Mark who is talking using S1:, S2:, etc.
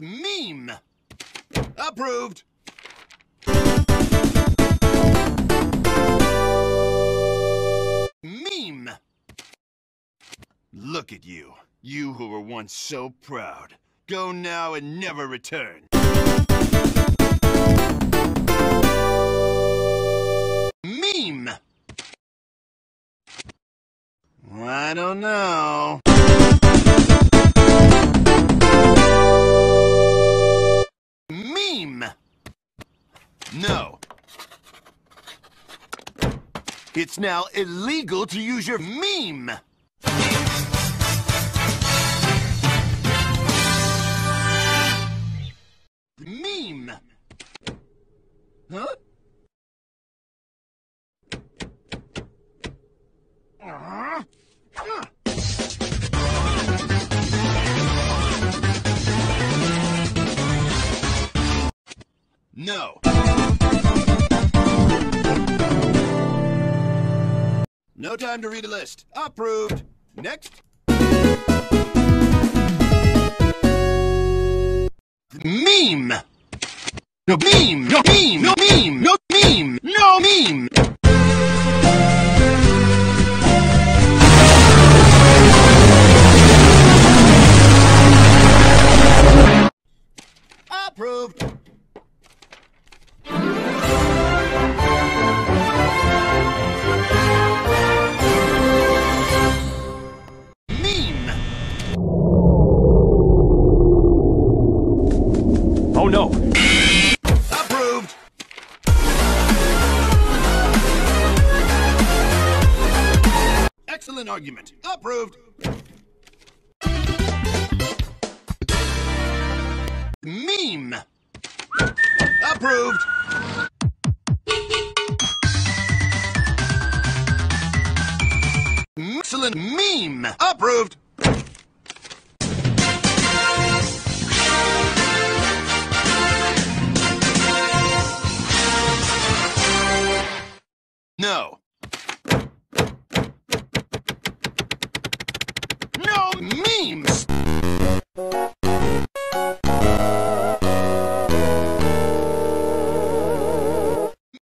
S1: Meme. Approved. Meme. Look at you. You who were once so proud. Go now and never return. Meme. I don't know. No. It's now illegal to use your meme. No. No time to read a list. Approved. Next. Meme. No meme. No meme. No meme. No meme. No meme.
S2: Oh no!
S1: Approved. Excellent argument. Approved. Meme. Approved. Excellent meme. Approved. No. No memes!